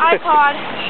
iPod.